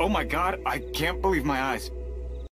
Oh my god, I can't believe my eyes.